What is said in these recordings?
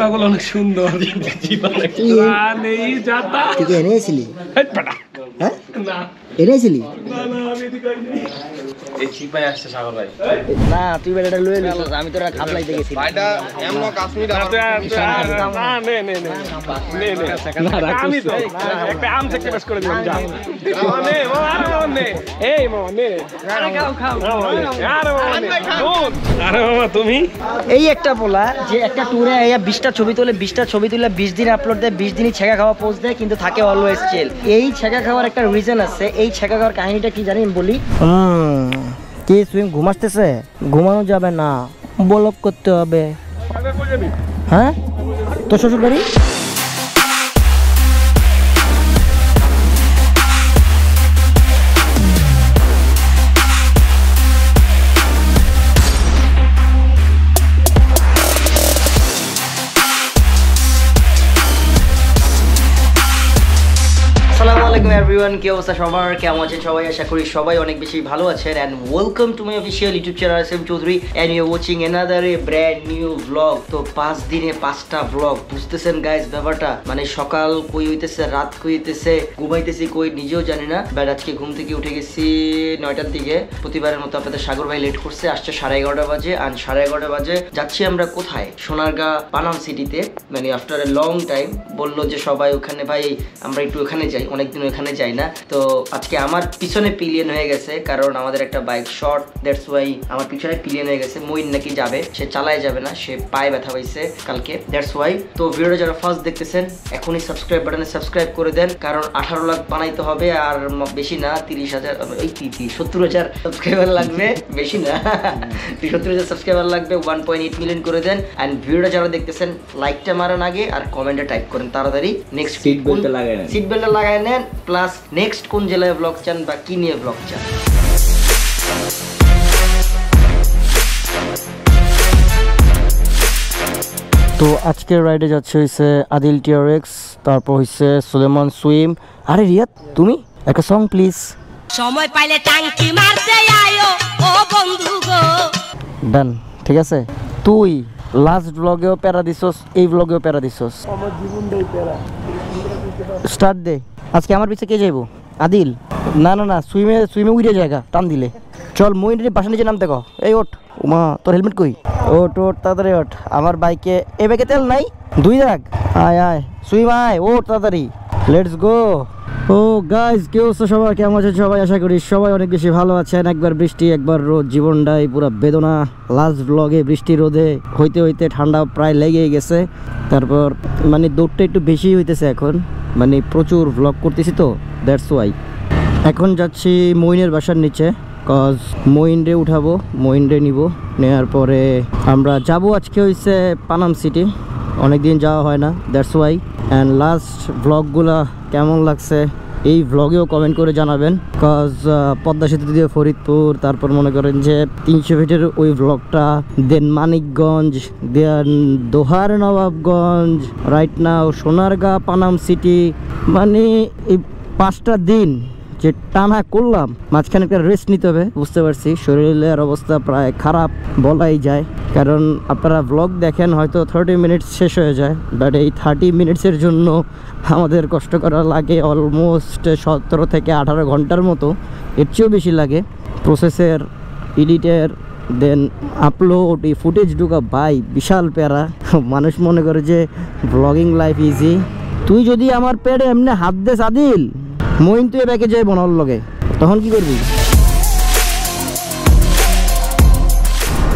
বাবা অনেক সুন্দর। তুই কি এনেছিলি। হ্যাঁ? এনেছিলি? না, তুই বেটাটা লয়ে নিস আমি তোরা খাপলাইতে গেছি না, তুই আর- তুই না, নে, নে, নে। নে, নে। আমি তো। একটা আম sacrifice করে দিলাম, যা। মামা, নে, মামা, আরে মামা, নে। এই নে। আরে। আরে নে। আরে তুমি এই একটা পোলা যে একটা ট্যুরে আইয়া বিশটা ছবি তোলে বিশটা ছবি তুলে বিশ দিন আপলোড দেয় বিশ দিনই ছেঁকা খাওয়া পোস্ট দেয় কিন্তু থাকে অলওয়েজ চেল এই ছেঁকা খাওয়ার একটা রিজন আছে এই ছেঁকা খাওয়ার কাহিনীটা কি জানি বলি কি সুইম ঘুমাসতেছে ঘুমানো যাবে না। বলক করতে হবে। হ্যাঁ? তোর শ্বশুর বাড়ি এভরিওয়ান কি অবস্থা? সবার কেমন আছেন সবাই? আশা করি সবাই অনেক বেশি ভালো আছেন। And welcome to my official YouTube channel S M Chowdhury and you watching another a brand new blog তো পাঁচ দিনে পাঁচটা ব্লগ বুঝতেছেন গাইস ব্যাপারটা? মানে সকাল কই হইতেছে, রাত কই হইতেছে, ঘুমাইতেছি কই নিজেও জানি না। বাট আজকে ঘুম থেকে উঠে গেছি নয়টার দিকে। প্রতিবারের মতো আপনাদের সাগর ভাই লেট করছে, আসছে সাড়ে এগারোটা বাজে। আর সাড়ে এগারোটা বাজে যাচ্ছি আমরা কোথায়? সোনারগাঁ, পানাম সিটিতে মানে আফটার এ লং টাইম বলল যে সবাই ওখানে, ভাই, আমরা একটু ওখানে যাই। অনেকদিন ওখানে যাই না। তো আজকে আমার পিছনে পিলিয়ন হয়ে গেছে কারণ আমাদের একটা বাইক শর্ট দ্যাটস ওয়াই আমার পিছনে পিলিয়ন হয়ে গেছে। মইন নাকি যাবে সে চালায় যাবে না সে পায়ে ব্যথা পাইছে কালকে দ্যাটস ওয়াই তো ভিডিওটা যারা ফার্স্ট দেখতেছেন এখনই সাবস্ক্রাইব বাটনে সাবস্ক্রাইব করে দেন কারণ আঠারো লাখ বানাইতে হবে আর বেশি না তিরিশ হাজার ওই সত্তর হাজার সাবস্ক্রাইবার লাগবে? বেশি না। সত্তর হাজার সাবস্ক্রাইবার লাগবে ওয়ান পয়েন্ট এইট মিলিয়ন করে দেন। অ্যান্ড ভিডিওটা যারা দেখতেছেন লাইকটা মারান আগে আর কমেন্টে টাইপ করেন তাড়াতাড়ি। নেক্সট সিট বেল্টটা লাগাই নেন। সিট বেল্টটা লাগাই নেন প্লাস নেক্সট কোন জেলায় ব্লগ চান বা কি নিয়ে ব্লগ চান? তো আজকের রাইডে যাচ্ছে হইছে আদিল টিআরএক্স তারপর হইছে সুলেমান সুইম। আরে রিয়াদ তুমি? একটা সং প্লিজ সময় পাইলে টাঙ্কি মারতে আয়ো ও বন্ধু গো। ডান ঠিক আছে? তুই লাস্ট ব্লগেও প্যারা দিছস এই ব্লগেও প্যারা দিছস। আমার জীবন দেই প্যারা। স্টার্ট দে। আজকে আমার পিছিয়ে কে যাইবো? আদিল? না না না সুইমে সুইমে উড়ে জায়গা টান দিলে। চল মইন রে বাসা নিচে নামতে কো এই ওঠ। উমা তোর হেলমেট কই? ওট ওঠ তাড়াতাড়ি ওঠ। আমার বাইকে এ বাইকে তেল নাই? দুই দাগ? আয় আয়। সুইম আয় ওঠ তাড়াতাড়ি। লেটস গো ও গাইজ তো সবাই কেমন আছেন সবাই? আশা করি সবাই অনেক বেশি ভালো আছেন। একবার বৃষ্টি, একবার রোদ, জীবনটাই পুরো বেদনা। লাস্ট ব্লগে বৃষ্টি, রোদে হইতে হইতে ঠান্ডা প্রায় লেগেই গেছে। তারপর মানে দৌড়টা একটু বেশি হইতেছে এখন। মানে প্রচুর ব্লগ করতেছি তো দ্যাটস ওয়াই এখন যাচ্ছি মইনের বাসার নিচে কজ মইনরে উঠাবো, মইনরে নিব। নেওয়ার পরে আমরা যাব আজকে হইছে পানাম সিটি অনেকদিন যাওয়া হয় না দ্যাটস ওয়াই অ্যান্ড লাস্ট ব্লগগুলা কেমন লাগছে, এই ভ্লগেও কমেন্ট করে জানাবেন কজ পদ্মা সেতু দিয়ে ফরিদপুর, তারপর মনে করেন যে তিনশো ফিটের ওই ভ্লগটা then Manikganj then Dohar Nawabganj right now Sonargaon, Panam city মানে এই পাঁচটা দিন যে টানা করলাম, মাঝখানে একটা রেস্ট নিতে হবে, বুঝতে পারছি। শরীরের অবস্থা প্রায় খারাপ বলাই যায়। কারণ আপনারা ব্লগ দেখেন, হয়তো থার্টি মিনিটস শেষ হয়ে যায়। বাট এই থার্টি মিনিটসের জন্য আমাদের কষ্ট করা লাগে অলমোস্ট সতেরো থেকে আঠারো ঘণ্টার মতো। এর চেয়েও বেশি লাগে। প্রসেসের এডিটের দেন আপলোড এই ফুটেজ ঢুকা বাই বিশাল প্যারা। মানুষ মনে করে যে ব্লগিং লাইফ ইজি তুই যদি আমার পেটে এমনি হাত দে, সাদিল। মইন তুই ব্যাকে যাই বনার লগে। তখন কি করবি?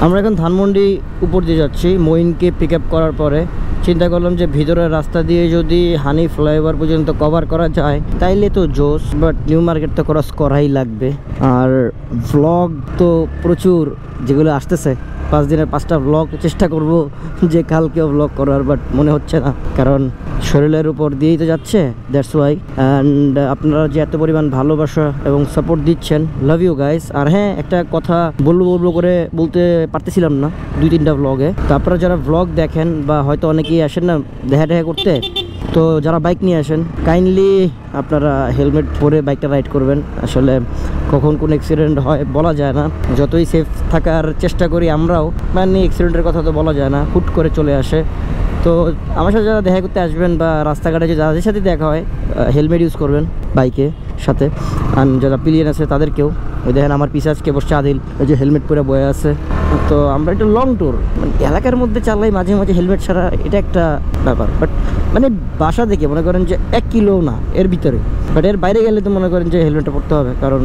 আমরা এখন ধানমন্ডি উপর দিয়ে যাচ্ছি। মইনকে পিক করার পরে চিন্তা করলাম যে ভিতরের রাস্তা দিয়ে যদি হানি ফ্লাইওভার পর্যন্ত কভার করা যায়, তাইলে তো জোস বাট নিউ মার্কেট তো ক্রস করাই লাগবে। আর ভ্লগ তো প্রচুর, যেগুলো আসতেছে পাঁচ দিনের পাঁচটা ব্লগ চেষ্টা করব যে কালকেও ব্লগ করার বাট মনে হচ্ছে না। কারণ শরীরের উপর দিয়েই তো যাচ্ছে দ্যাটস ওয়াই অ্যান্ড আপনারা যে এত পরিমাণ ভালোবাসা এবং সাপোর্ট দিচ্ছেন লাভ ইউ গাইস আর হ্যাঁ একটা কথা বলব বলব করে বলতে পারতেছিলাম না, দুই তিনটা ব্লগে তো আপনারা যারা ব্লগ দেখেন বা হয়তো অনেকেই আসেন না দেখা দেখা করতে তো যারা বাইক নিয়ে আসেন কাইন্ডলি আপনারা হেলমেট পরে বাইকটা রাইড করবেন। আসলে কখন কোন অ্যাক্সিডেন্ট হয় বলা যায় না। যতই সেফ থাকার চেষ্টা করি আমরাও মানে অ্যাক্সিডেন্টের কথা তো বলা যায় না। হুট করে চলে আসে। তো আমার সাথে যারা দেখা করতে আসবেন বা রাস্তাঘাটে যে যাদের সাথে দেখা হয় হেলমেট ইউজ করবেন বাইকে সাথে। আর যারা পিলিয়ন আছে তাদেরকেও। ওই দেখেন আমার পিছে আজকে বসছে আদিল, ওই যে হেলমেট পরে বয়ে আছে। তো আমরা একটা লং ট্যুর মানে এলাকার মধ্যে চালাই মাঝে মাঝে হেলমেট ছাড়া এটা একটা ব্যাপার। বাট মানে বাসা থেকে মনে করেন যে এক কিলো না, এর ভিতরে। বাট এর বাইরে গেলে তো মনে করেন যে হেলমেটটা পড়তে হবে, কারণ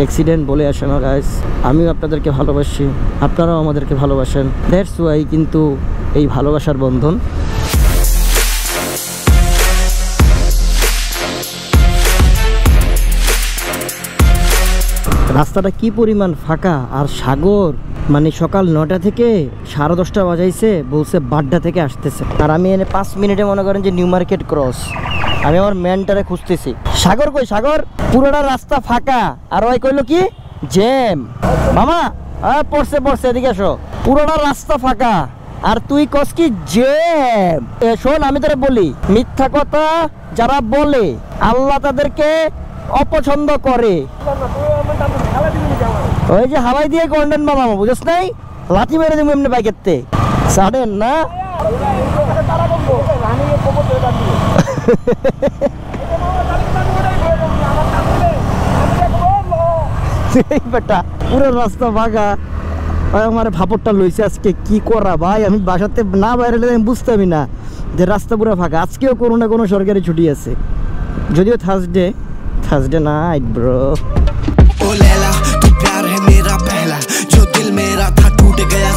অ্যাক্সিডেন্ট বলে আসে না গাইস আমিও আপনাদেরকে ভালোবাসি, আপনারাও আমাদেরকে ভালোবাসেন। দ্যাটস ওয়াই কিন্তু এই ভালোবাসার বন্ধন। রাস্তাটা কি পরিমাণ ফাঁকা? আর সাগর মানে সকাল নটা থেকে সাড়ে দশটা বাজাইছে, বলছে বাড্ডা থেকে আসতেছে। আর আমি এনে পাঁচ মিনিটে মনে করেন যে নিউ মার্কেট ক্রস। আমি আমার ম্যানটারে খুঁজতেছি। সাগর কই, সাগর? পুরোটা রাস্তা ফাঁকা। আর ওই কইলো কি? জ্যাম। মামা পড়ছে পড়ছে, এদিকে আসো। পুরোটা রাস্তা ফাঁকা। আর তুই কস কি জ্যাম শোন, আমি তোরা বলি, মিথ্যা কথা যারা বলে, আল্লাহ তাদেরকে অপছন্দ করে। ওই যে হাওয়াই দিয়ে কন্টেন্ট বানাবো, বুঝছ নাই? লাঠি মেরে দেবো এমনি বাইকের তে। সাডেন না? পুরো রাস্তা ভাগা। আমার ভাপড়টা লইছে আজকে, কি করা ভাই? আমি বাসাতে না বাইরে আমি বুঝতামই না যে রাস্তা পুরো ফাঁকা। আজকেও কোনো না কোনো সরকারি ছুটি আছে। যদিও থার্সডে থার্সডে নাইট ব্রো ও লেলা তু প্যার মেরা পহলা জো দিল মেরা থা টুট গয়া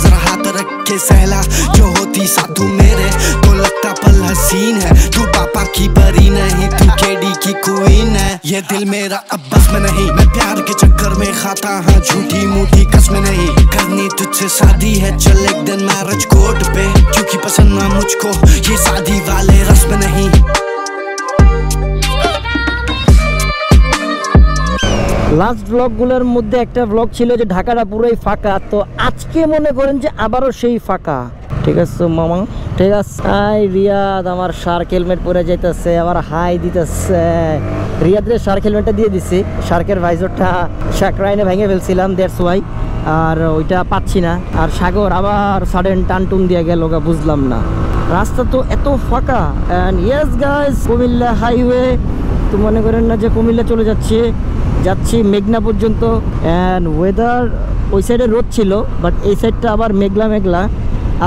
के सहला, जो होती साधु मेरे तो लगता पल हसीन है। तू पापा की परी नहीं, तू केडी की क्वीन है। ये दिल मेरा अब बस में नहीं, मैं प्यार के चक्कर में खाता हाँ झूठी मूठी कसम नहीं। करनी तुझसे शादी है, चल एक दिन मैरिज कोर्ट पे, क्योंकि पसंद ना मुझको, ये शादी वाले रस्म नहीं। লাস্ট ব্লগগুলোর মধ্যে একটা ব্লগ ছিল যে ঢাকাটা পুরোই ফাঁকা। তো আজকে মনে করেন যে আবারও সেই ফাঁকা। ঠিক আছে, মামা? ঠিক আছে হাই রিয়াদ, আমার শার্ক হেলমেট পরে যাইতেছে আবার হাই দিতেছে। রিয়াদের শার্ক হেলমেটটা দিয়ে দিছি। শার্কের ভাইজরটা শাকরাইনে ভেঙে ফেলছিলাম দেড়শো ওয়াই আর ওইটা পাচ্ছি না। আর সাগর আবার সাডেন টানটুন দিয়ে গেল বুঝলাম না। রাস্তা তো এত ফাঁকা। And yes guys Comilla highway তো মনে করেন না যে কুমিল্লা চলে যাচ্ছে। যাচ্ছি মেঘনা পর্যন্ত অ্যান্ড ওয়েদার ওই সাইডে রোদ ছিল বাট এই সাইডটা আবার মেঘলা মেঘলা।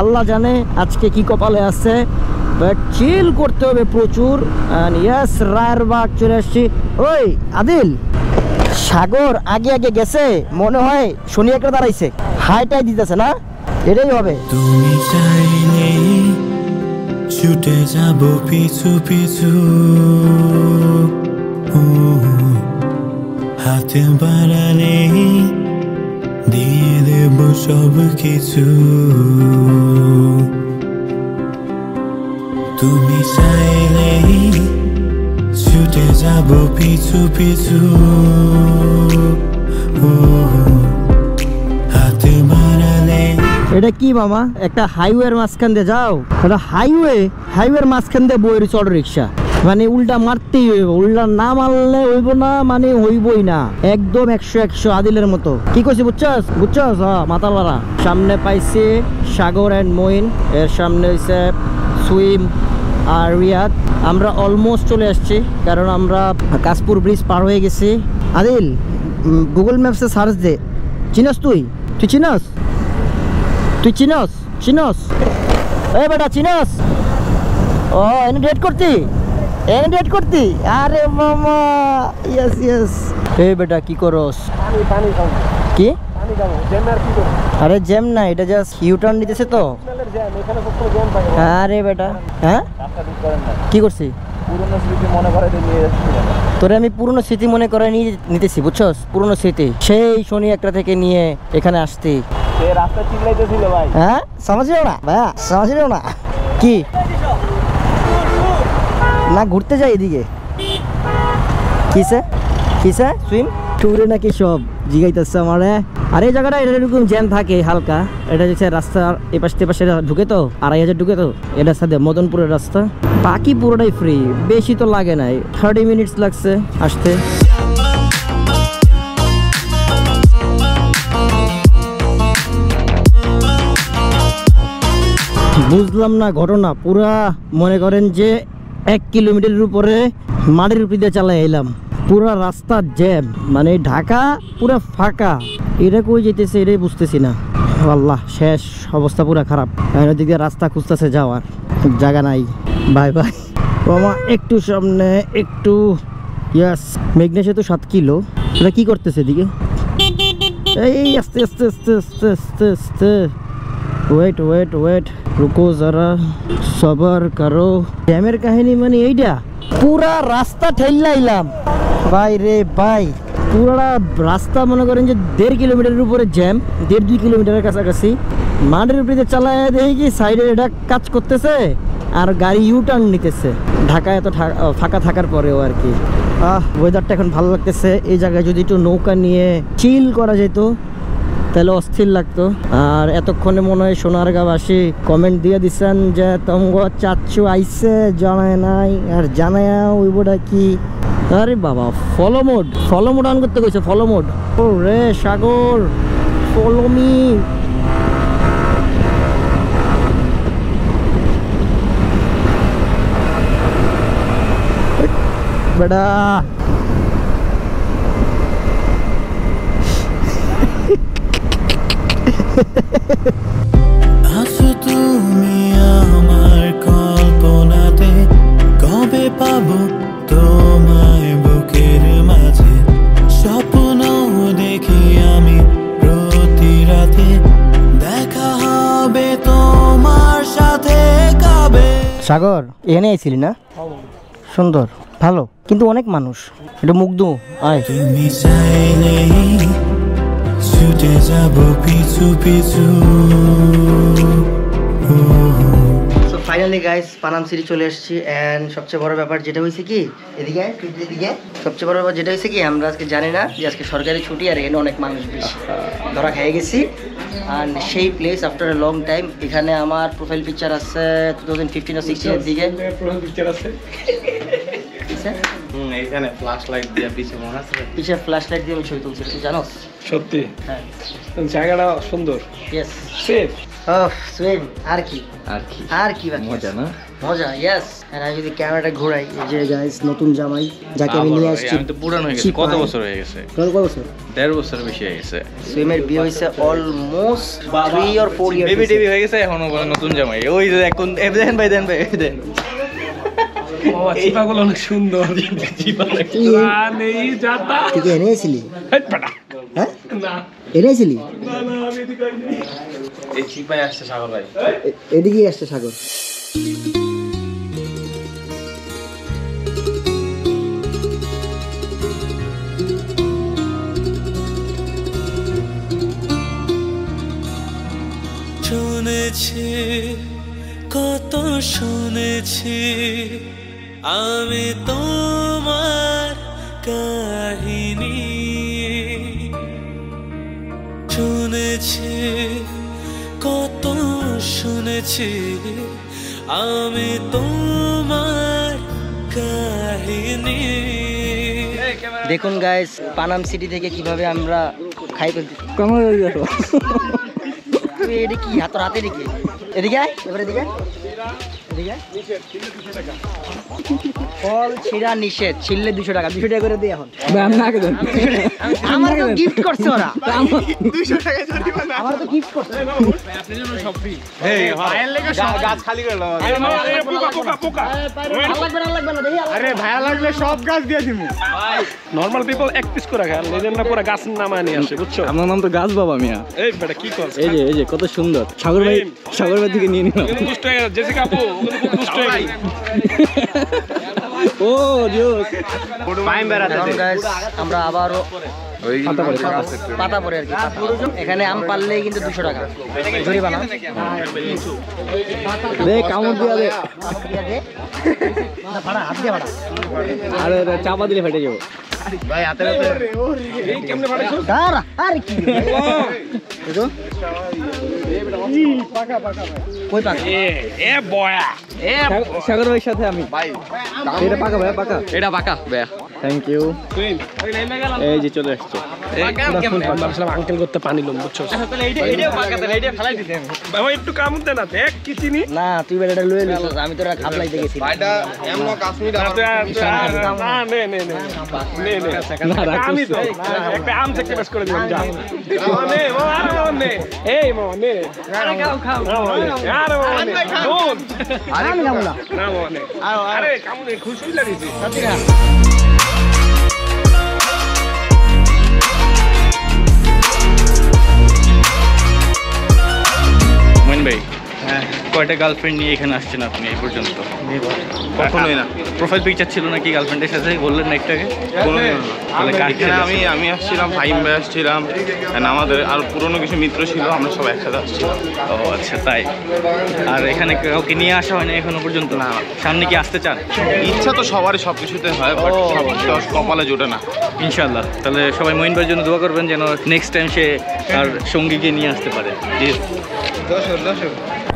আল্লাহ জানে আজকে কি কপালে আছে বাট চিল করতে হবে প্রচুর। অ্যান্ড ইয়াস রায়ের বাগ চলে আসছি। ওই, আদিল, সাগর আগে আগে গেছে, মনে হয় শনি একটা দাঁড়াইছে। হাইটাই দিতেছে না? এটাই হবে। তুমি চাইলে ছুটে যাব পিছু পিছু। হাতে বাড়ালে দিয়ে দেব সব কিছু। তুমি চাইলে ছুটে যাব পিছু পিছু। এটা কি মামা? একটা হাইওয়ের মাঝখান দিয়ে যাও। হাইওয়ে, হাইওয়ের মাঝখান দিয়ে বইয়ের অটো রিক্সা। মানে উল্টা মারতেই হইব, উল্টা না মারলে হইব না মানে হইবই না। একদম একশো একশো আদিলের মতো। কি কইছি, বুঝছস? বুঝছস? হ্যাঁ মাতালারা সামনে পাইছি সাগর অ্যান্ড মইন এর সামনে হইছে সুইম আর রিয়াদ। আমরা অলমোস্ট চলে আসছি, কারণ আমরা কাশপুর ব্রিজ পার হয়ে গেছি। আদিল গুগল ম্যাপসে সার্চ দে। চিনস তুই? তুই চিনস? তুই চিনস? চিনস? এ বেটা, চিনস? ও, এনে ডেট করতি? এনে ডেট করতি আরে মামা ইয়েস ইয়েস এ বেটা কি করস? পানি পানি খাব কি? পানি খাব জ্যাম আর কি আরে জ্যাম না এটা জাস্ট ইউটার্ন নিতেছে তো। জ্যাম এখানে সবসময় জ্যাম পাই। আরে বেটা হ্যাঁ? রাস্তা ঠিক করেন না। কি করছি? পুরোনো স্মৃতি মনে করে নিয়ে যাচ্ছি। তোরে আমি পুরনো স্মৃতি মনে করে নিয়ে নিতেছি বুঝছস? পুরনো স্মৃতি। সেই শনি একটা থেকে নিয়ে এখানে আসতি। সে রাস্তা চিল্লাইতেছিল ভাই। হ্যাঁ? সমাজেও না ভাইয়া সমাজেও না। কি? না, ঘুরতে যাই এদিকে। কিসে? কিসে? সুইম ট্যুরে নাকি সব জিগাইতেছে আমারে। আর এই জায়গাটা এটা এরকম জ্যাম থাকে, হালকা। এটা হচ্ছে রাস্তার এপাশ তেপাশে ঢুকে তো, আড়াই হাজার ঢুকে তো এটার সাথে মদনপুরের রাস্তা। বাকি পুরোটাই ফ্রি বেশি তো লাগে নাই। থার্টি মিনিটস লাগছে আসতে। বুঝলাম না ঘটনা, পুরা মনে করেন যে এক কিলোমিটারের উপরে মাটির উপর দিয়ে চালাই এলাম। পুরা রাস্তা জ্যাম মানে ঢাকা পুরা ফাঁকা। এটা কই যেতেছে এটাই বুঝতেছি না। আল্লাহ, শেষ, অবস্থা পুরা খারাপ। ওদিক রাস্তা খুঁজতেছে যাওয়ার। জায়গা নাই। Bye bye. মামা একটু সামনে, একটু, ইয়াস মেঘনেশে তো সাত কিলো। এটা কি করতেছে এদিকে? এই, আস্তে আস্তে আস্তে আস্তে আস্তে আস্তে। ওয়েট ওয়েট ওয়েট রুকো যারা সবার কারও ড্যামের কাহিনী মানে এইটা পুরা রাস্তা ঠেলাইলাম ভাই রে ভাই পুরা রাস্তা মনে করেন যে দেড় কিলোমিটারের উপরে জ্যাম দেড় দুই কিলোমিটারের কাছাকাছি মাঠের উপরে চালায় দেখি কি সাইডে এটা কাজ করতেছে আর গাড়ি ইউ টার্ন নিতেছে ঢাকা এত ফাঁকা থাকার পরেও আর কি আহ ওয়েদারটা এখন ভালো লাগতেছে এই জায়গায় যদি একটু নৌকা নিয়ে চিল করা যেত তাহলে অস্থির লাগতো। আর এতক্ষণে মনে হয় সোনারগাঁবাসী কমেন্ট দিয়ে দিচ্ছেন যে, তমগ চাচ্ছু আইসে জানায় নাই, আর জানায় ওইবোটা কি? আরে বাবা follow mode follow mode on করতে কইছে ফলো মোড ও রে সাগর ফলো মি বেটা। আছো তুমি আমার কল্পনাতে কবে পাবো তোমায় বুকের মাঝে? স্বপ্ন দেখি আমি প্রতি রাতে দেখা হবে তোমার সাথে কবে? সাগর এখানে আইছিলি না? সুন্দর ভালো কিন্তু অনেক মানুষ। এটা মুগ্ধ আয়। তুমি চাইলেই ছুটে যাব পিছু পিছু so finally guys Panam city চলে এসেছি অ্যান্ড সবচেয়ে বড় ব্যাপার যেটা হয়েছে কি এদিকে এদিকে সবচেয়ে বড় ব্যাপার যেটা হয়েছে কি আমরা আজকে জানি না যে আজকে সরকারি ছুটি আর এখানে অনেক মানুষ বেশি ধরা খেয়ে গেছি। আর সেই place after a long time এখানে আমার প্রোফাইল পিকচার আছে টু থাউজেন্ড ফিফটিন ও সিক্সটিনের দিকে। পিকচার আছে। এখানে ফ্ল্যাশ লাইট দিয়ে পিছে মনে আছে? পিছিয়ে ফ্ল্যাশ লাইট দিয়ে আমি ছবি তুলছি তুই জানোস? সত্যি? হ্যাঁ। জায়গাটা সুন্দর। ইয়েস সেফ সুইম আর কি? আর কি? আর কি মজা না? মজা ইয়েস আর আমি যদি ক্যামেরাটা ঘোরাই যে গাইস নতুন জামাই যাকে আমি নিয়ে আসছি আমি তো পুরান হয়ে গেছে। কত বছর হয়ে গেছে? কত কত বছর? দেড় বছর বেশি হয়ে গেছে। সুইমের বিয়ে almost three or four year baby টেবি হয়ে গেছে এখনও নতুন জামাই। ওই যে এখন এ দেন ভাই দেন ভাই অনেক সুন্দর। নেই যাতা। তুই কি। হ্যাঁ? এই আসছে ভাই। এদিকেই আসছে সাগর। শুনেছি কত শুনেছি আমি তোমার কাহিনী শুনেছি কত শুনেছি। আমি তোমার কাহিনী। দেখুন গাইস পানাম সিটি থেকে কীভাবে আমরা খাই ফেলতে তুই এটা কি? হাতের হাতে এদিকে? এদিকে এবার এদিকে। এদিকে। ফল ছিঁড়া নিষেধ ছিললে দুশো টাকা দুশো টাকা করে দিই এখন। আমার তো গিফট করছে ওরা। আমার তো গিফট করছে। নর্মাল পিপল এক পিস করে খায় লেজেন্ডরা পুরো গাছ নামায় নিয়ে আসে বুঝছ? আমার নাম তো গাছ বাবা মিয়া। এই বেটা কি করছ? এই যে এই যে কত সুন্দর। সাগর ভাই সাগর ভাই থেকে নিয়ে নিলাম। দুষ্ট জেসিকা আপু দুষ্ট গেছে ও জোস এখন guys, আমরা আবারও পাতা পরে আর কি এখানে আম পারলে কিন্তু দুশো টাকা। জরিমানা। দে। কামড় দিয়া দে। আরে চাপা দিলে ফেটে যাব। ভাই হাতে এই কেমনে ফাটাইছো কার আরে কি? কই পাক? এ এ বয়া। এ সাগর ভাইয়ের সাথে আমি। ভাই এটা পাকা ভাই পাকা। এটা পাকা ভাই থ্যাংক ইউ তুই ওই নেমে গেলাম। এই যে চলে আসছে। কেমনে? আমি ভাবছিলাম আঙ্কেল করতে পানি লম বুঝছ? বাবা একটু কাম দে না দেখ কি চিনি? না তুই লয়ে লিছিস আমি তোরা খাবলাইতে গেছি। না, তুই আর- না, নে, নে, নে। নে, নে। একটা তো। একটা আম sacrifice করে দিলাম, যা। নে, মামা, আরে নে। এই মামা, নে। না, মামা, নে। আরে মামা, নে। শোন। আমি খাব না না, মামা, নে। আরে, দিয়ে খুশি লাগিয়েছি। মোহন ভাই কয়টা গার্লফ্রেন্ড নিয়ে এখানে আসছেন আপনি এই পর্যন্ত? কখনোই না। প্রোফাইল পিকচার ছিল নাকি গার্লফ্রেন্ডের সাথে? বললেন না একটু আগে। তাহলে কার আমি আমি আসছিলাম ফাইম ভাই আসছিলাম আমাদের আর পুরনো কিছু মিত্র ছিল আমরা সব একসাথে আসছিলাম। ও আচ্ছা তাই। আর এখানে কাউকে নিয়ে আসা হয়নি এখনও পর্যন্ত? না। সামনে কি আসতে চান? ইচ্ছা তো সবারই সব কিছুতে হয় বাট সব কপালে জোটে না। ইনশাল্লাহ তাহলে সবাই মহিন ভাইয়ের জন্য দোয়া করবেন যেন নেক্সট টাইম সে তার সঙ্গীকে নিয়ে আসতে পারে। প্লিজ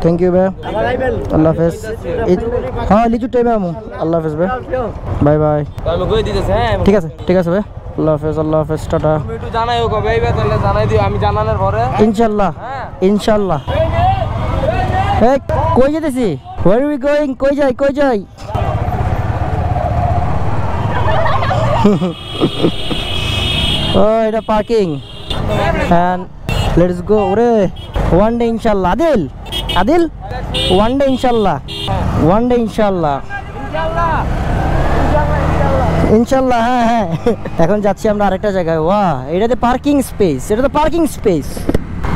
থ্যাংক ইউ ভাই। আল্লাহ হাফেজ। হ্যাঁ লিচু টাইমে আমু। আল্লাহ হাফেজ, ভাই। Bye bye. ঠিক আছে ঠিক আছে, ভাই। আল্লাহ হাফেজ আল্লাহ হাফেজ, টাটা। একটু জানাইও কবে এইবার তাহলে জানাই দিও আমি জানানোর পরে ইনশাল্লাহ ইনশাল্লাহ। এই, কই যেতেছি? ওয়ার উই গোয়িং কই যাই কই যাই? ও, এটা পার্কিং অ্যান্ড লেটস গো ওরে। ওয়ান ডে ইনশাল্লাহ। আদিল আদিল? ওয়ান ডে ইনশাল্লাহ। ওয়ান ডে ইনশাল্লাহ। ইনশাল্লাহ হ্যাঁ হ্যাঁ। এখন যাচ্ছি আমরা আরেকটা জায়গায়। ওয়া এটাতে পার্কিং স্পেস এটা তো পার্কিং স্পেস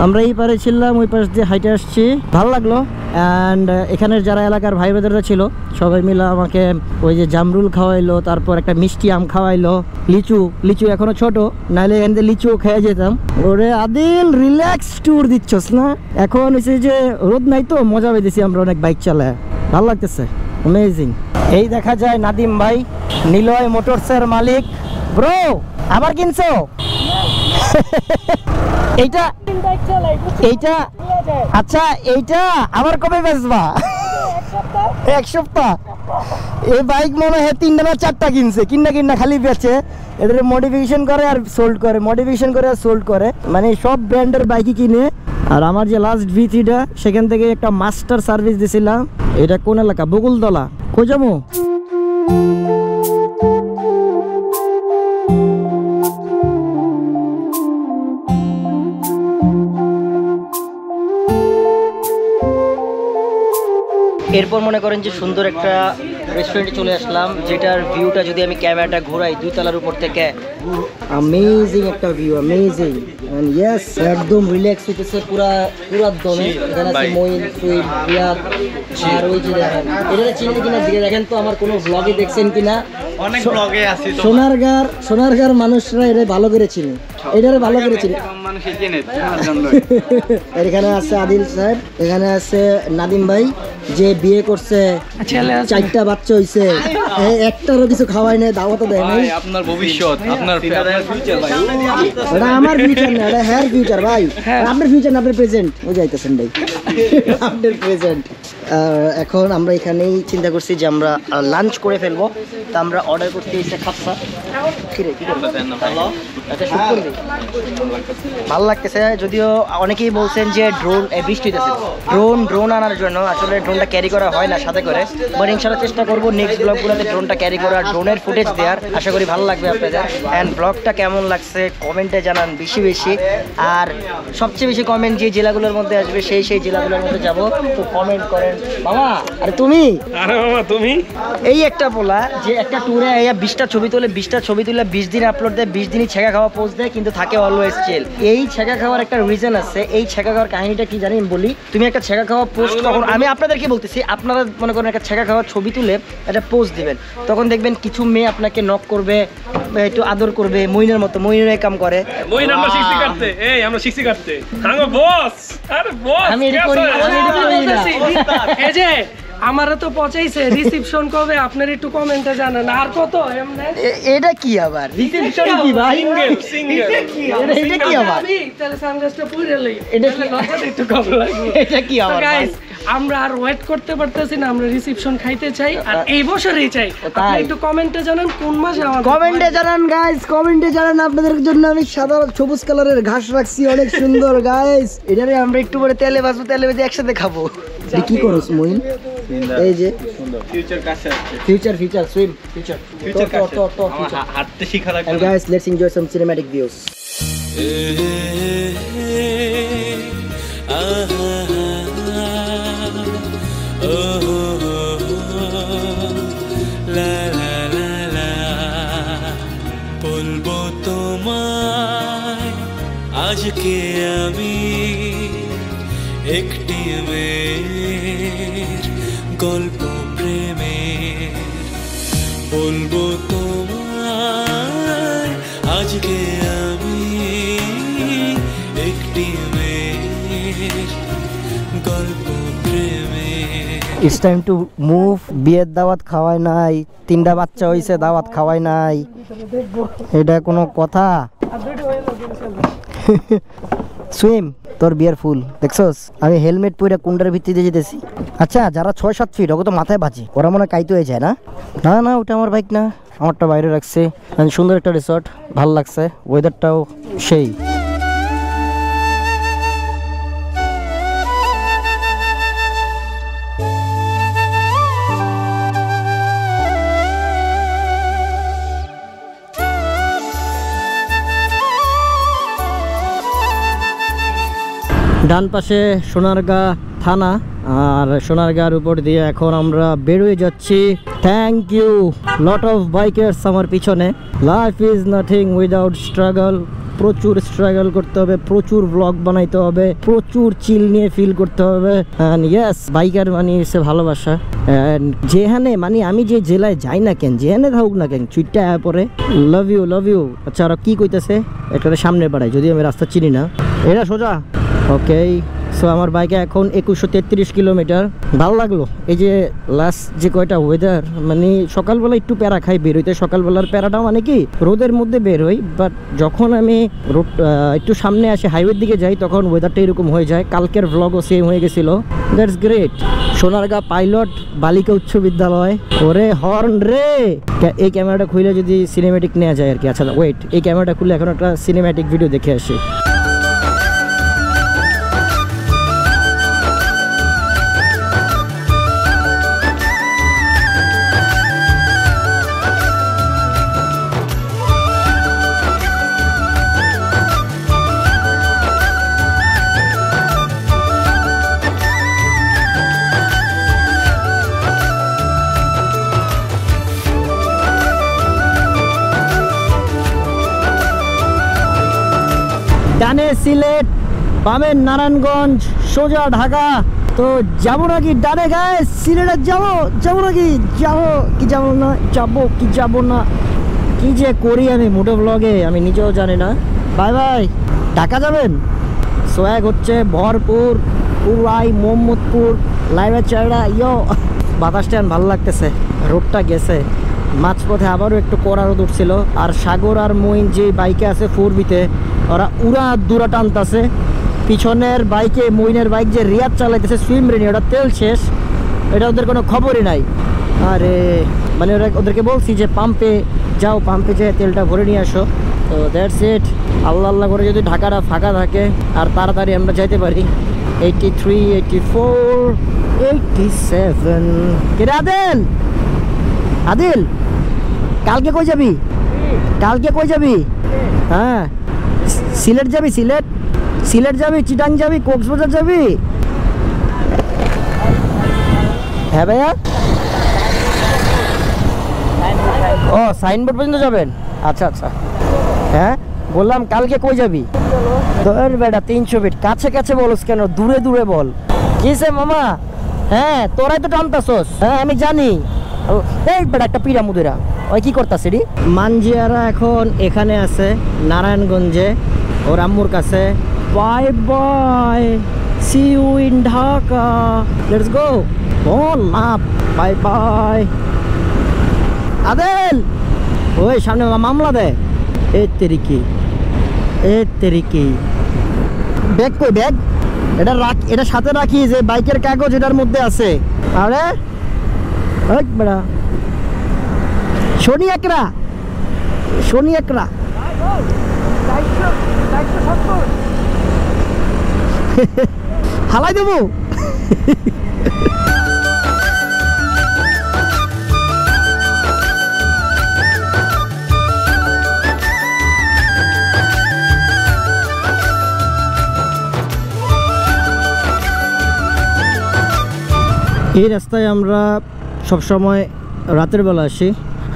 আমরা এই পারে ছিলাম, ওই পাশ দিয়ে হাইটে আসছি। ভালো লাগল। অ্যান্ড এখানের যারা এলাকার ভাই ব্রাদাররা ছিল, সবাই মিলে আমাকে ওই যে জামরুল খাওয়াইলো, তারপর একটা মিষ্টি আম খাওয়াইলো। লিচু লিচু এখনও ছোট নাহলে এখান থেকে লিচু খেয়ে যেতাম। ওরে আদিল রিল্যাক্স ট্যুর দিচ্ছস না? এখন হচ্ছে যে রোদ নাই তো, মজা পেয়েছি আমরা অনেক বাইক চালায়। ভালো লাগতেছে। অ্যামেজিং এই দেখা যায় নাদিম ভাই, নিলয় মোটরসের মালিক। ব্রো আবার কিনছো? এইটা এইটা আচ্ছা এইটা আবার কবে বেচবা? এক সপ্তাহ। এই বাইক মনে হয় তিনটা না চারটা কিনছে কিনা কিনা খালি বেচে। এদের মডিফিকেশন করে আর সোল্ড করে মডিফিকেশন করে আর সোল্ড করে। মানে সব ব্র্যান্ডের বাইকই কিনে। আর আমার যে লাস্ট ভি থ্রিটা সেখান থেকে একটা মাস্টার সার্ভিস দিছিলাম। এটা কোন এলাকা? বকুলতলা কই এরপর মনে করেন যে সুন্দর একটা রেস্টুরেন্টে চলে আসলাম যেটার ভিউটা যদি আমি ক্যামেরাটা ঘোরাই দুই তলার উপর থেকে অ্যামেজিং একটা ভিউ অ্যামেজিং ইয়েস একদম রিল্যাক্স হইতেছে পুরা পুরা দমে। এখানে আছে মইন সুইট রিয়াদ আর ওই যে দেখেন এটা চিনেন কিনা দিকে দেখেন তো আমার কোনো ব্লগে দেখছেন কিনা। অনেক ব্লগে আছি তো সোনারগার সোনারগার মানুষরা এটা ভালো করে চিনে। এটারে ভালো করে চিনে কম মানুষই চেনে তোমার জন্য। আর এখানে আছে আদিল সাহেব এখানে আছে নাদিম ভাই যে বিয়ে করছে চারটা বাচ্চা হইছে। একটারও কিছু খাওয়াই নাই দাওয়াতও দেয় নাই। ভাই আপনার ভবিষ্যৎ আপনার আপনার ফিউচার ভাই। এটা আমার ফিউচার না এটা হ্যার ফিউচার ভাই। আপনার ফিউচার না আপনার প্রেজেন্ট ও যাইতেছেন ভাই। আপনার প্রেজেন্ট এখন আমরা এখানেই চিন্তা করছি যে আমরা লাঞ্চ করে ফেলব। তা আমরা অর্ডার করতে এসে খাপসা কিরে কি করব? এটা শুট ভালো লাগতেছে যদিও অনেকেই বলছেন যে ড্রোন বৃষ্টি হইতেছে। ড্রোন ড্রোন আনার জন্য আসলে ড্রোনটা ক্যারি করা হয় না সাথে করে। বাট ইনশাল্লাহ চেষ্টা করব নেক্সট ব্লগগুলোতে ড্রোনটা ক্যারি করার ড্রোনের ফুটেজ দেওয়ার। আশা করি ভালো লাগবে আপনাদের। অ্যান্ড ব্লগটা কেমন লাগছে কমেন্টে জানান বেশি বেশি। আর সবচেয়ে বেশি কমেন্ট যে জেলাগুলোর মধ্যে আসবে সেই সেই জেলাগুলোর মধ্যে যাব। তো কমেন্ট করেন। মামা আরে তুমি? আরে বাবা তুমি? এই একটা বলা যে একটা ট্যুরে এই বিশটা ছবি তোলে বিশটা ছবি তুলে বিশ দিন আপলোড দেয় বিশ দিনই ছেঁকা খাওয়া পোস্ট দেয় কিন্তু থাকে অলওয়েজ চেল এই ছেঁকা খাওয়ার একটা রিজন আছে। এই ছেঁকা খাওয়ার কাহিনীটা কি জানি বলি? তুমি একটা ছেঁকা খাওয়া পোস্ট কখন আমি আপনাদেরকে বলতেছি আপনারা মনে করেন একটা ছেঁকা খাওয়ার ছবি তুলে একটা পোস্ট দিবেন। তখন দেখবেন কিছু মেয়ে আপনাকে নক করবে একটু আদর করবে মইনের মতো মইনের কাম করে। আমরা শিখছি কাটতে। এই আমরা শিখছি কাটতে। বস আরে বস আমি এটা করি আমি এটা করি না। এই যে আমারে তো পচাইছে রিসেপশন কবে? আপনার একটু কমেন্টে জানান। আর কত? এমনে? এটা কি আবার? রিসেপশন কি ভাই? এটা এটা কি আবার? তাহলে সানগ্লাসটা পরে লই। এটা কি একটু কম লাগে এটা কি আবার গাইস আমরা আর ওয়েট করতে পারতেছি না আমরা রিসেপশন খাইতে চাই আর এই বছরই চাই আপনি একটু কমেন্টে জানান কোন মাসে আমাদের কমেন্টে জানান গাইস কমেন্টে জানান আপনাদের জন্য আমি সাদা সবুজ কালারের ঘাস রাখছি অনেক সুন্দর গাইস এটারে আমরা একটু পরে তেলে ভাজবো তেলে ভেজে একসাথে খাব এটা কি করছ মইন এই যে ফিউচার কাছে আছে future future swim future future তো কাছে তো হাঁটতে শিখা লাগবে And না। guys, let's some cinematic views. বলব তোমায়, আজকে আমি একটি মেয়ের গল্প প্রেমের বলব তোমায়, আজকে আমি It's time to move. বিয়ের দাওয়াত খাওয়াই নাই। তিনটা বাচ্চা হইছে, দাওয়াত খাওয়াই নাই। এটা কোনো কথা? সুইম তোর বিয়ার ফুল। দেখছস? আমি হেলমেট পরে কুন্ডার ভিত্তিতে যেতেছি। আচ্ছা যারা ছয়, সাত ফিট ওকে তো মাথায় বাজে। ওরা মনে হয় কাইতে হয়ে যায় না? না না, ওটা আমার বাইক না। আমারটা বাইরে রাখছে। সুন্দর একটা রিসর্ট ভালো লাগছে। ওয়েদারটাও সেই। ডান পাশে সোনারগাঁ থানা, আর সোনারগাঁর উপর দিয়ে এখন আমরা বেরোয় যাচ্ছি। Thank you lot of bikers আমার পিছনে। Life is nothing without struggle প্রচুর স্ট্রাগল করতে হবে, প্রচুর ব্লগ বানাইতে হবে, প্রচুর চিল নিয়ে ফিল করতে হবে। অ্যান্ড ইয়েস বাইকার মানে হচ্ছে ভালোবাসা। অ্যান্ড যেখানে মানে আমি যে জেলায় যাই না কেন, যেখানে থাকুক না কেন চুইটটা আয়া পরে লাভ ইউ লাভ ইউ আচ্ছা ওরা কি কইতেছে? একটা সামনে বাড়াই যদি আমি রাস্তা চিনি না। এটা সোজা। ওকে সো আমার বাইকে এখন একুশশো তেত্রিশ কিলোমিটার ভালো লাগল? এই যে লাস্ট যে কয়টা ওয়েদার মানে সকালবেলা একটু প্যারা খাই বেরোইতে সকালবেলার প্যারাটা মানে কি, রোদের মধ্যে বের হই বাট যখন আমি রোড একটু সামনে আসে হাইওয়ের দিকে যাই, তখন ওয়েদারটা এরকম হয়ে যায়। কালকের ভ্লগও সেম হয়ে গেছিল। দ্যাটস গ্রেট সোনারগাঁ পাইলট বালিকা উচ্চ বিদ্যালয়। ওরে হর্ন রে! এই ক্যামেরাটা খুলে যদি সিনেমেটিক নেওয়া যায় আর কি। আচ্ছা ওয়েট এই ক্যামেরাটা খুলে এখন একটা সিনেমেটিক ভিডিও দেখে আসি। সিলেট বামে নারায়ণগঞ্জ, সোজা ঢাকা। তো যাব নাকি ডানে গায়ে? সিলেটে যাব? যাব নাকি? যাব কি যাব না? যাব কি যাব না? কি যে করি আমি মোটো ব্লগে আমি নিজেও জানি না। Bye bye. ঢাকা যাবেন? সোয়াগ হচ্ছে ভরপুর, পুরাই মোহাম্মদপুর লাইভের চাইড়া ইয়ো। বাতাসটা ভালো লাগতেছে, রোডটা গেছে। মাঝপথে আবারও একটু কড়া রোদ উঠছিল। আর সাগর আর মইন যে বাইকে আছে ফোর বিতে ওরা উড়া দূরা টানতাছে। পিছনের বাইকে মইনের বাইক যে রিয়াদ চালাইতেছে সুইম রেনি ওটা তেল শেষ। এটা ওদের কোনো খবরই নাই। আরে মানে ওরা ওদেরকে বলছি যে পাম্পে যাও পাম্পে যেয়ে তেলটা ভরে নিয়ে আসো। তো দ্যাটস ইট আল্লাহ আল্লাহ করে যদি ঢাকাটা ফাঁকা থাকে আর তাড়াতাড়ি আমরা যাইতে পারি। Eighty three eighty four eighty seven কিরে আদিল? আদিল কালকে কই যাবি? কালকে কই যাবি? হ্যাঁ। সিলেট যাবি, সিলেট? সিলেট যাবি, চিটাং যাবি, কক্সবাজার যাবি? হ্যাঁ ভাইয়া? ও সাইনবোর্ড পর্যন্ত যাবেন? আচ্ছা আচ্ছা। হ্যাঁ? বললাম কালকে কই যাবি? তোর বেটা, তিনশো ফিট কাছে কাছে বলস কেন? দূরে দূরে বল। কিসে মামা? হ্যাঁ তোরাই তো টানতাছস। হ্যাঁ আমি জানি। এই বেটা, একটা পিড়া মুদিরা ওই কি করতাছে রে? মানজিয়ারা এখন এখানে আছে, নারায়ণগঞ্জে। ওর আম্মুর কাছে, bye bye see you in Dhaka let's go O love bye bye. Adel, ওই সামনে মামলা দে এ তেরিকি এ তেরিকি। ব্যাগ কই ব্যাগ? এটা রাখ, এটা সাথে রাখি যে বাইকের কাগজ এটার মধ্যে আছে। আরে বেড়া। শনি একরা শনি একরা হালাই দেবো? এই রাস্তায় আমরা সবসময় রাতের বেলা আসি।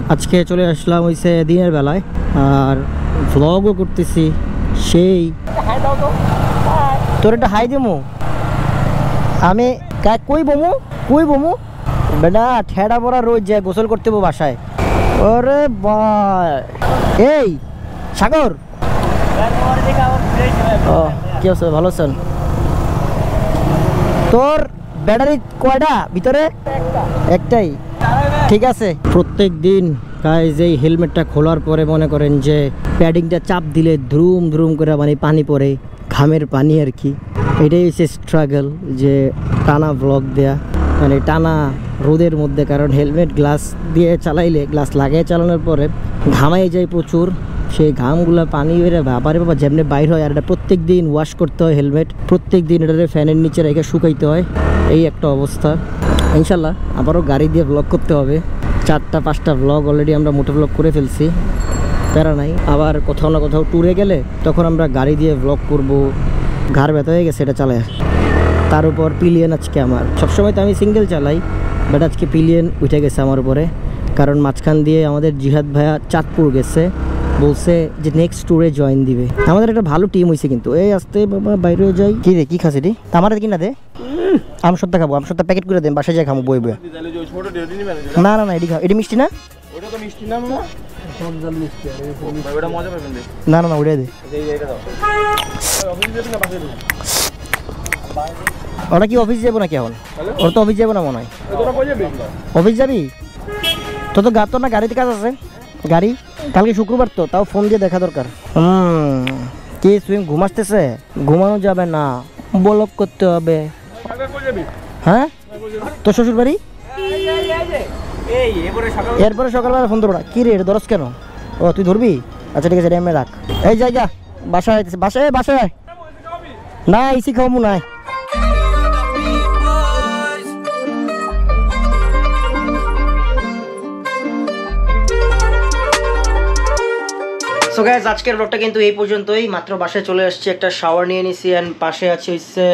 আজকে চলে আসলাম হইছে দিনের বেলায়। আর ভ্লগও করতেছি। সেই। তোর একটা হাই দেমু আমি কই বমু? কই বমু? বেটা ঠেড়া পড়া রোজ যায় গোসল করতে বো বাসায়। ওরে এই সাগর। ও কি আছে ভালো আছেন? তোর ব্যাটারি কয়টা ভিতরে? একটাই। ঠিক আছে? প্রত্যেক দিন গাইজ এই হেলমেটটা খোলার পরে মনে করেন যে প্যাডিংটা চাপ দিলে দ্রুম ধ্রুম করে মানে পানি পড়ে, ঘামের পানি আর কি। এটাই হচ্ছে স্ট্রাগল যে টানা ব্লক দেয়া মানে টানা রোদের মধ্যে, কারণ হেলমেট গ্লাস দিয়ে চালাইলে গ্লাস লাগিয়ে চালানোর পরে ঘামাই যায় প্রচুর। সেই ঘামগুলো পানি বেড়ে বাবারে বাবা যেমনি বাইর হয়, আর এটা প্রত্যেক দিন ওয়াশ করতে হয় হেলমেট, প্রত্যেক দিন এটারে ফ্যানের নিচে রেখে শুকাইতে হয়। এই একটা অবস্থা। ইনশাল্লাহ, আবারও গাড়ি দিয়ে ব্লগ করতে হবে। চারটা, পাঁচটা ব্লগ অলরেডি আমরা মোটো ব্লগ করে ফেলছি। প্যারা নাই। আবার কোথাও না কোথাও ট্যুরে গেলে তখন আমরা গাড়ি দিয়ে ব্লগ করব। ঘাড় ব্যথা হয়ে গেছে, এটা চালায়। তার উপর পিলিয়ন আজকে আমার। সবসময় তো আমি সিঙ্গেল চালাই বাট আজকে পিলিয়ন উঠে গেছে আমার উপরে। কারণ মাঝখান দিয়ে আমাদের জিহাদ ভাইয়া চাঁদপুর গেছে। বলছে যে নেক্সট ট্যুরে জয়েন দিবে। আমাদের একটা ভালো টিম হয়েছে কিন্তু। এই আসতে বাবা বাইরে যাই। কি রে কি খাসি রে? আমার কি না দে আম সত্তা খাব আম সত্তা প্যাকেট করে দেন বাসায় যাই খাব বই বই না না না এটি খাও এটি মিষ্টি না? না না না উড়ে দে। ওরা কি অফিস যাব নাকি এখন? ওর তো অফিস যাব না মনে হয়। অফিস যাবি? তো তো গা তোর না গাড়িতে কাজ আছে? গাড়ি? কালকে শুক্রবার তো তাও ফোন দিয়ে দেখা দরকার। হুম। কি সুইম ঘুমাসতেছে ঘুমানো যাবে না। বলক করতে হবে। হ্যাঁ? তোর শ্বশুর বাড়ি এরপরে সকালবেলা ফোন ধরবো না। কি রে ধরস কেন? ও তুই ধরবি? আচ্ছা ঠিক আছে এমনি রাখ। এই জায়গা বাসায় বাসায় বাসায়। না ইসি খাওয়াবো নাই। সো গ্যাস আজকের ব্লগটা কিন্তু এই পর্যন্তই। মাত্র বাসায় চলে আসছি একটা শাওয়ার নিয়ে নিছি অ্যান্ড পাশে আছে হচ্ছে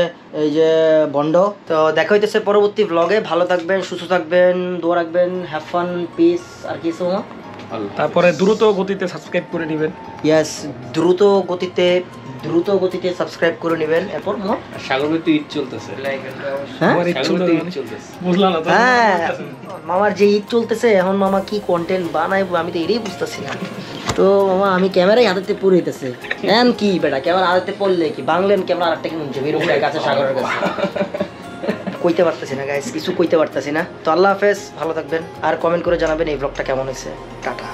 এই যে বন্ড তো দেখা হইতেছে পরবর্তী ব্লগে ভালো থাকবেন সুস্থ থাকবেন দোয়া রাখবেন হ্যাভ ফান পিস আর কিছু না। তারপরে দ্রুত গতিতে সাবস্ক্রাইব করে নেবেন। ইয়াস দ্রুত গতিতে দ্রুত গতিতে সাবস্ক্রাইব করে নেবেন। এরপর মোমা সাগরের তো ঈদ চলতেছে। হ্যাঁ আমার ইচ্ছুক বুঝলাম না হ্যাঁ মামার যে ঈদ চলতেছে এখন মামা কি কন্টেন্ট বানাইবো আমি তো এটাই বুঝতেছি না। তো মামা আমি ক্যামেরাই হাতে পড়ে হইতেছে। এন কি বেটা ক্যামেরা হাতে পড়লে কি? বাংলেন ক্যামেরা আরেকটা কিনুন যাবে এরকম কাছে সাগরের কাছে। কইতে পারতেছি না গাইস কিছু কইতে পারতেছি না। তো আল্লাহ হাফেজ ভালো থাকবেন। আর কমেন্ট করে জানাবেন এই ব্লগটা কেমন হয়েছে। টাটা।